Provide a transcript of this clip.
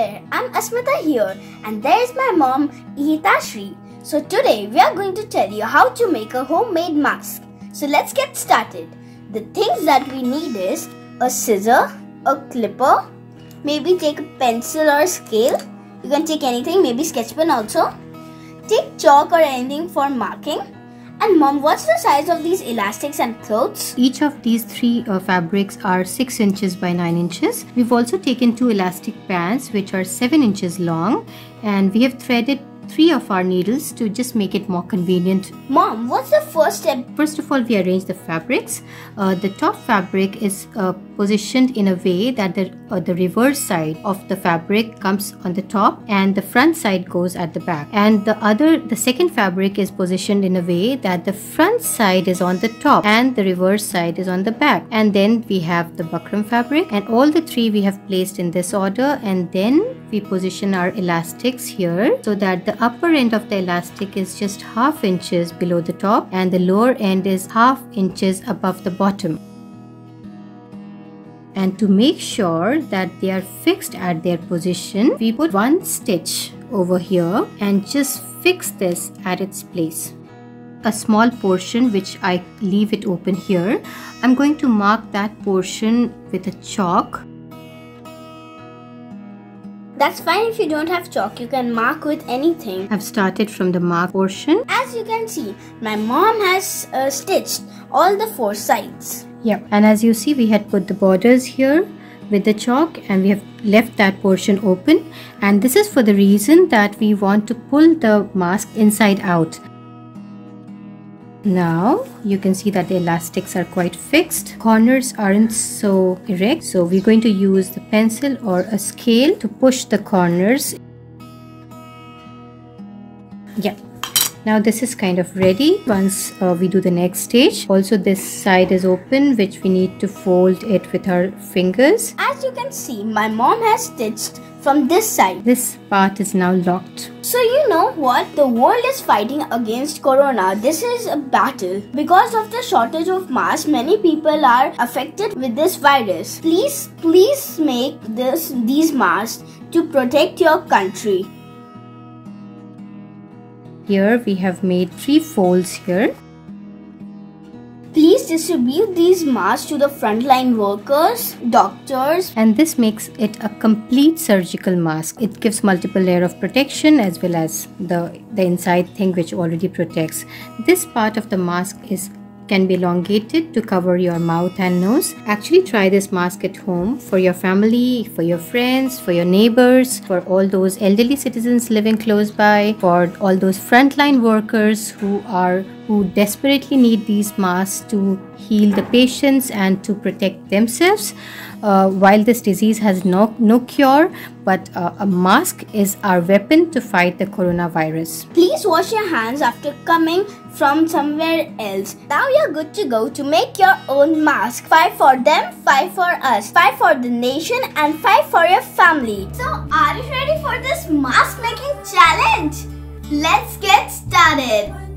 there, I'm Asmita here and there is my mom Ihitashri. So today we are going to tell you how to make a homemade mask. So let's get started. The things that we need is a scissor, a clipper, maybe take a pencil or a scale. You can take anything, maybe sketch pen also. Take chalk or anything for marking and mom, what's the size of these elastics and clothes? Each of these three uh, fabrics are 6 inches by 9 inches. We've also taken two elastic bands which are 7 inches long and we have threaded three of our needles to just make it more convenient. Mom, what's the first step? First of all, we arrange the fabrics. Uh, the top fabric is uh, positioned in a way that the, uh, the reverse side of the fabric comes on the top and the front side goes at the back. And the other, the second fabric is positioned in a way that the front side is on the top and the reverse side is on the back. And then we have the buckram fabric and all the three we have placed in this order and then we position our elastics here so that the upper end of the elastic is just half inches below the top and the lower end is half inches above the bottom. And to make sure that they are fixed at their position, we put one stitch over here and just fix this at its place. A small portion which I leave it open here, I'm going to mark that portion with a chalk that's fine if you don't have chalk, you can mark with anything. I've started from the mark portion. As you can see, my mom has uh, stitched all the four sides. Yeah, and as you see, we had put the borders here with the chalk and we have left that portion open and this is for the reason that we want to pull the mask inside out now you can see that the elastics are quite fixed. Corners aren't so erect. So we're going to use the pencil or a scale to push the corners. Yeah. Now this is kind of ready once uh, we do the next stage. Also this side is open which we need to fold it with our fingers. As you can see my mom has stitched from this side. This part is now locked. So you know what? The world is fighting against corona. This is a battle. Because of the shortage of masks, many people are affected with this virus. Please, please make this these masks to protect your country. Here we have made three folds here. Please distribute these masks to the frontline workers, doctors. And this makes it a complete surgical mask. It gives multiple layer of protection as well as the, the inside thing which already protects. This part of the mask is can be elongated to cover your mouth and nose. Actually try this mask at home for your family, for your friends, for your neighbors, for all those elderly citizens living close by, for all those frontline workers who are who desperately need these masks to heal the patients and to protect themselves. Uh, while this disease has no, no cure, but uh, a mask is our weapon to fight the coronavirus. Please wash your hands after coming from somewhere else. Now you're good to go to make your own mask. Five for them, five for us, five for the nation, and five for your family. So, are you ready for this mask making challenge? Let's get started.